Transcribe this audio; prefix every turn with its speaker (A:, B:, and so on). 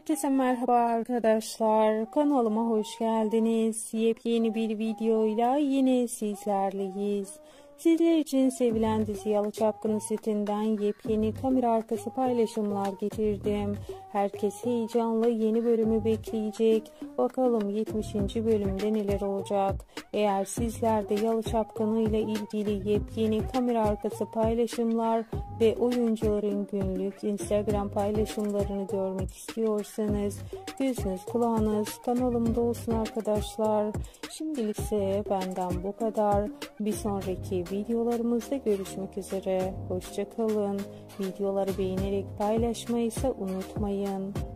A: Herkese merhaba arkadaşlar. Kanalıma hoş geldiniz. Yepyeni bir videoyla yine sizlerleyiz. Sizler için sevilen dizi Yalı Çapkını setinden yepyeni kamera arkası paylaşımlar getirdim. Herkes heyecanla yeni bölümü bekleyecek. Bakalım 70. bölümde neler olacak. Eğer sizler de Yalı Çapkını ile ilgili yepyeni kamera arkası paylaşımlar ve oyuncuların günlük Instagram paylaşımlarını görmek istiyorsanız gözünüz kulağınız kanalımda olsun arkadaşlar. Şimdilik ise benden bu kadar. Bir sonraki videolarımızda görüşmek üzere. Hoşçakalın. Videoları beğenerek paylaşmayı ise unutmayın. And.